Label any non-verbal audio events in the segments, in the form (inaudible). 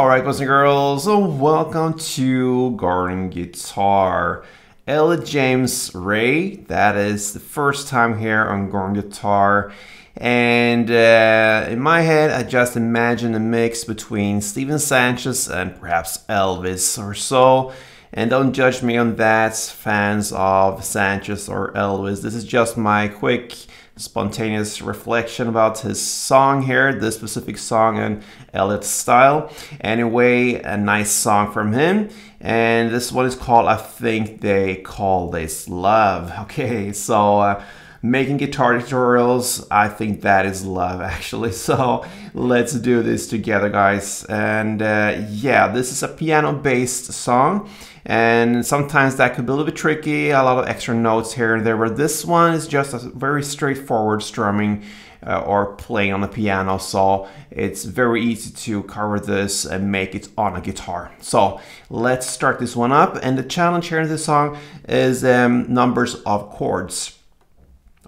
Alright boys and girls, welcome to Gordon Guitar. Elliot James Reay, that is the first time here on Gordon Guitar. And uh, in my head, I just imagine a mix between Stephen Sanchez and perhaps Elvis or so. And don't judge me on that, fans of Sanchez or Elvis. This is just my quick spontaneous reflection about his song here, this specific song and Elliot's style. Anyway, a nice song from him. And this one is called, I think they call this Love. (laughs) Okay, so uh, making guitar tutorials, I think that is love (laughs) actually. So let's do this together, guys. And uh, yeah, this is a piano based song and sometimes that could be a little bit tricky, a lot of extra notes here and there, but this one is just a very straightforward strumming uh, or playing on the piano, so it's very easy to cover this and make it on a guitar. So let's start this one up, and the challenge here in this song is um, numbers of chords.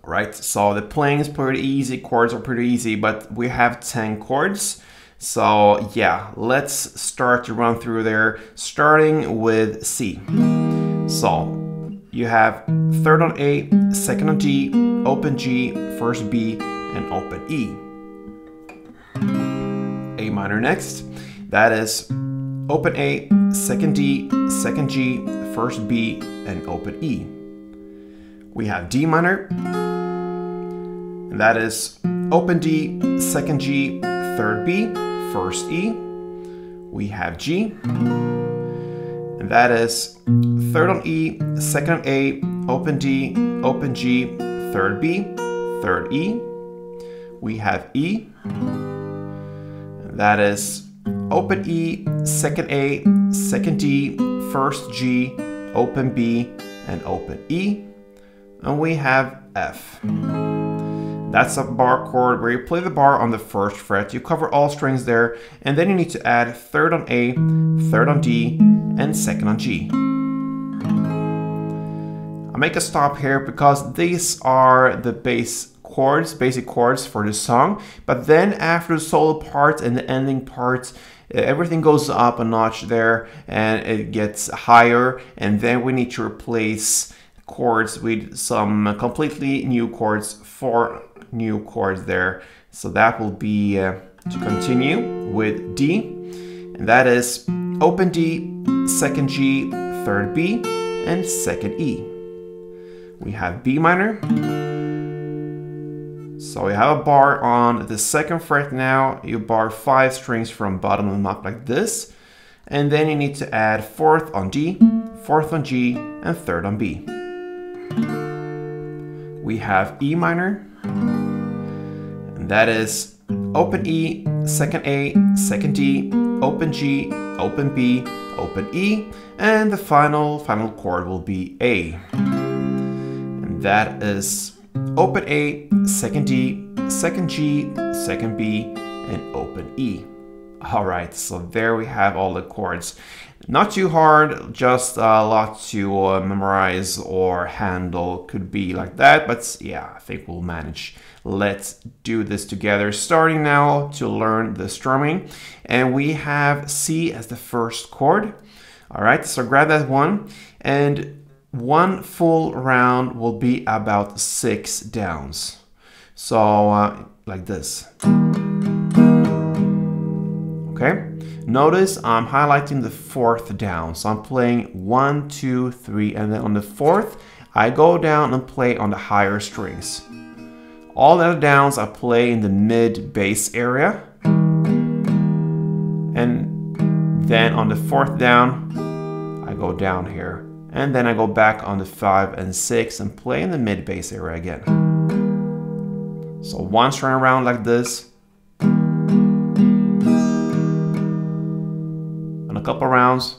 Right, so the playing is pretty easy, chords are pretty easy, but we have 10 chords. So yeah, let's start to run through there, starting with C. So you have third on A, second on G, open G, first B, and open E. A minor next. That is open A, second D, second G, first B, and open E. We have D minor, and that is open D, second G, third B, first E. We have G, and that is third on E, second on A, open D, open G, third B, third E. We have E, that is open E, second A, second D, first G, open B, and open E. And we have F. That's a bar chord where you play the bar on the first fret, you cover all strings there, and then you need to add third on A, third on D, and second on G. I make a stop here because these are the bass chords, basic chords for the song, but then after the solo part and the ending part, eh, everything goes up a notch there and it gets higher, and then we need to replace chords with some completely new chords for new chords there. So that will be uh, to continue with D, and that is open D, second G, third B, and second E. We have B minor. So we have a bar on the second fret now. You bar five strings from bottom them up like this. And then you need to add fourth on D, fourth on G, and third on B. We have E minor, and that is open E, second A, second D, open G, open B, open E, and the final, final chord will be A. And that is open A, second D, second G, second B, and open E. All right, so there we have all the chords. Not too hard, just a lot to uh, memorize or handle. Could be like that, but yeah, I think we'll manage. Let's do this together. Starting now to learn the strumming. And we have C as the first chord. All right, so grab that one. And one full round will be about six downs. So uh, like this. Okay. Notice I'm highlighting the fourth down. So I'm playing one, two, three, and then on the fourth, I go down and play on the higher strings. All the other downs I play in the mid bass area. And then on the fourth down, I go down here. And then I go back on the five and six and play in the mid bass area again. So one string around like this, And a couple rounds.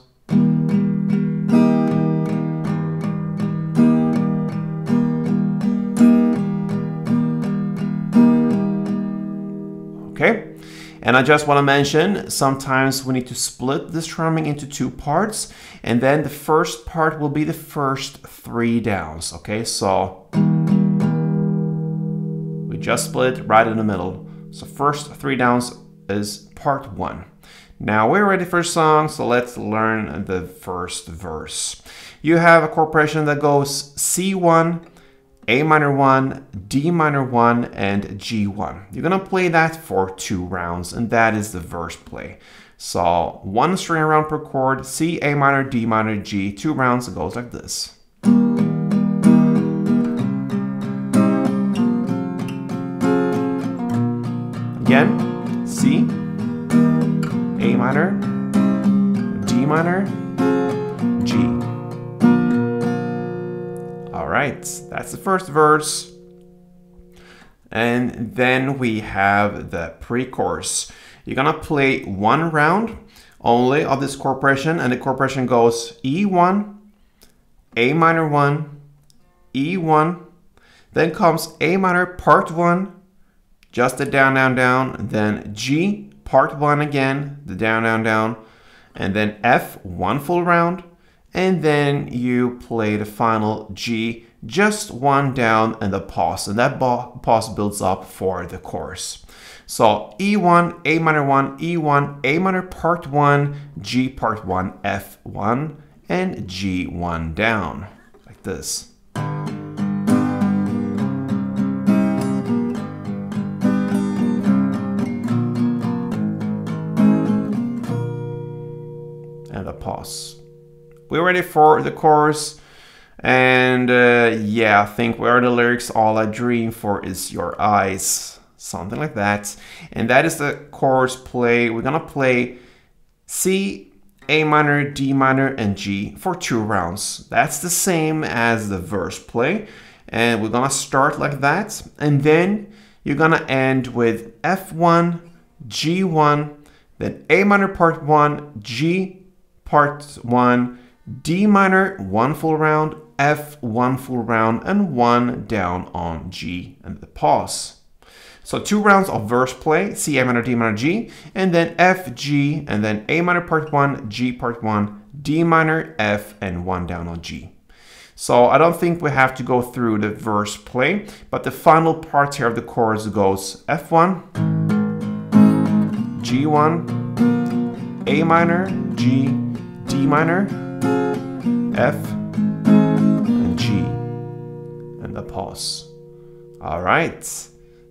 And I just want to mention, sometimes we need to split this strumming into two parts, and then the first part will be the first three downs, okay? So, we just split right in the middle. So first three downs is part one. Now we're ready for song, so let's learn the first verse. You have a chord progression that goes C1, A minor 1, D minor 1, and G1. You're gonna play that for two rounds, and that is the verse play. So one string around per chord, C, A minor, D minor, G, two rounds, it goes like this. Again, C, A minor, D minor, right, that's the first verse. And then we have the pre-chorus. You're gonna play one round only of this chord progression, and the chord progression goes E1, A minor 1, E1, then comes A minor part 1, just the down, down, down, then G part 1 again, the down, down, down, and then F one full round, and then you play the final G, just one down and the pause, and that pause builds up for the chorus. So E1, A minor 1, E1, A minor part 1, G part 1, F1, and G1 down, like this. And a pause. We're ready for the chorus. And uh, yeah, I think where the lyrics, all I dream for is your eyes something like that. And that is the chorus play. We're gonna play C, A minor, D minor, and G for two rounds. That's the same as the verse play. And we're gonna start like that. And then you're gonna end with F1, G1, then A minor part one, G part one, D minor, one full round, F, one full round, and one down on G and the pause. So two rounds of verse play, C, A minor, D minor, G, and then F, G, and then A minor part one, G part one, D minor, F, and one down on G. So I don't think we have to go through the verse play, but the final part here of the chorus goes F1, G1, A minor, G, D minor, F, and G, and the pause. All right.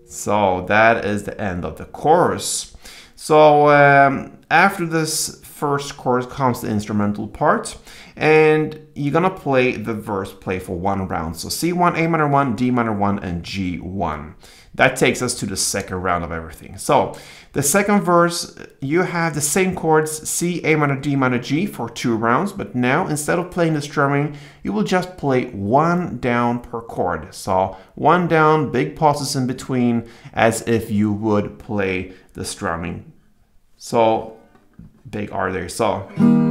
So that is the end of the chorus. So um, after this first chorus comes the instrumental part and you're gonna play the verse play for one round. So C1, A minor 1, D minor 1, and G1. That takes us to the second round of everything. So the second verse, you have the same chords C, A minor, D minor, G for two rounds, but now instead of playing the strumming, you will just play one down per chord. So one down, big pauses in between, as if you would play the strumming. So big R there. So.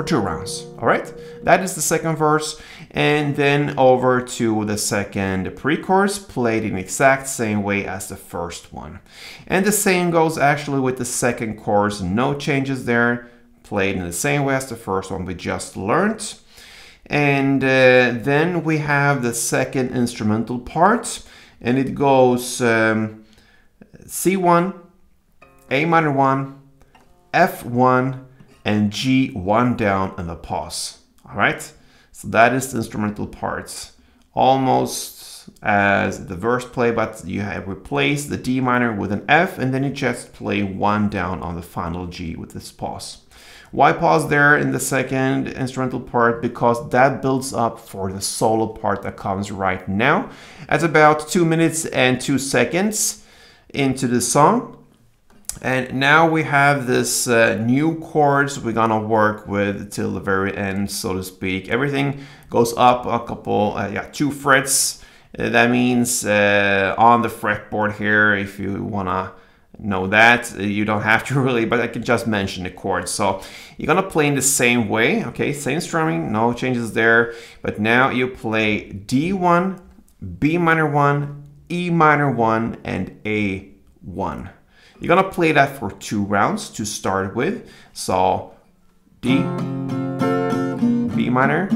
For two rounds. All right, that is the second verse. And then over to the second pre-chorus, played in the exact same way as the first one. And the same goes actually with the second chorus, no changes there. Played in the same way as the first one we just learned. And uh, then we have the second instrumental part, and it goes um, C1, A minor 1, F1, and G one down and the pause. All right, so that is the instrumental parts, almost as the verse play, but you have replaced the D minor with an F and then you just play one down on the final G with this pause. Why pause there in the second instrumental part? Because that builds up for the solo part that comes right now. At about two minutes and two seconds into the song, and now we have this uh, new chords we're gonna work with till the very end, so to speak. Everything goes up a couple, uh, yeah, two frets. Uh, that means uh, on the fretboard here, if you wanna know that, uh, you don't have to (laughs) really, but I can just mention the chords. So you're gonna play in the same way, okay? Same strumming, no changes there. But now you play D1, B minor 1, E minor 1, and A1. You're gonna play that for two rounds to start with. So D, B minor,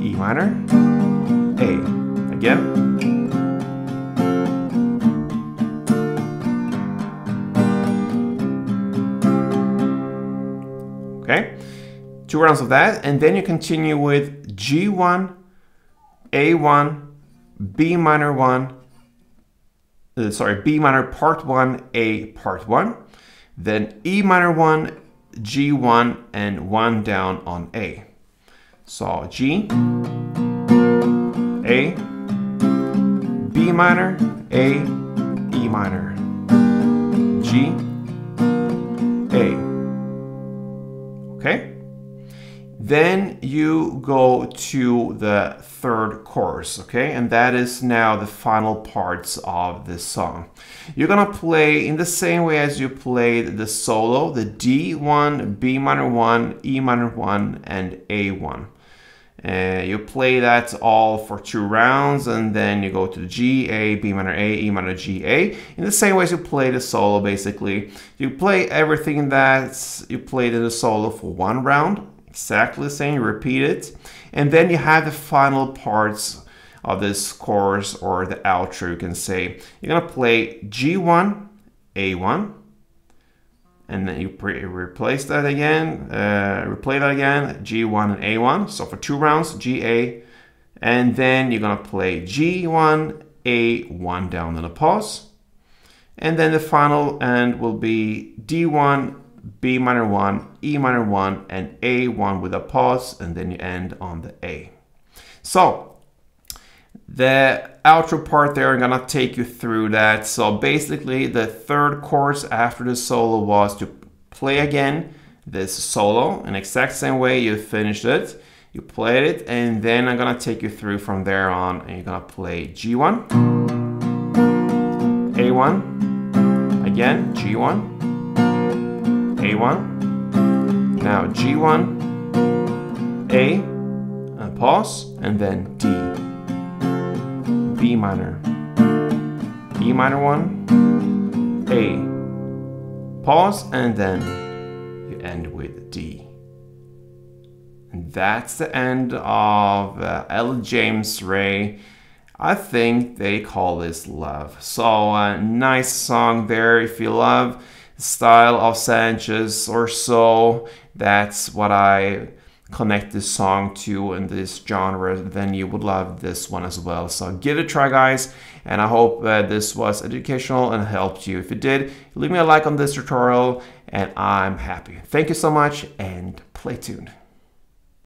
E minor, A. Again. Okay, two rounds of that, and then you continue with G1, A1, B minor 1, uh, sorry, B minor part 1, A part 1, then E minor 1, G1, and 1 down on A. So G, A, B minor, A, E minor, G, Then you go to the third chorus, okay? And that is now the final parts of the song. You're gonna play in the same way as you played the solo, the D1, B minor 1, E minor 1, and A1. Uh, you play that all for two rounds and then you go to the G, A, B minor A, E minor G, A. In the same way as you play the solo basically. You play everything that you played in the solo for one round exactly the same, you repeat it, and then you have the final parts of this chorus or the outro, you can say. You're gonna play G1, A1, and then you replace that again, uh, replay that again, G1 and A1. So for two rounds, G, A, and then you're gonna play G1, A1 down in a pause. And then the final end will be D1, B minor 1, E minor 1, and A1 with a pause, and then you end on the A. So, the outro part there, I'm gonna take you through that. So basically, the third chorus after the solo was to play again this solo in exact same way you finished it. You played it, and then I'm gonna take you through from there on, and you're gonna play G1, A1, again, G1, a1, now G1, A, and pause, and then D, B minor, E minor 1, A, pause, and then you end with D. And that's the end of uh, Elliot James Reay. I think they call this love. So a uh, nice song there if you love style of Sanchez or so. That's what I connect this song to in this genre, then you would love this one as well. So give it a try, guys, and I hope that this was educational and helped you. If it did, leave me a like on this tutorial, and I'm happy. Thank you so much, and play tuned.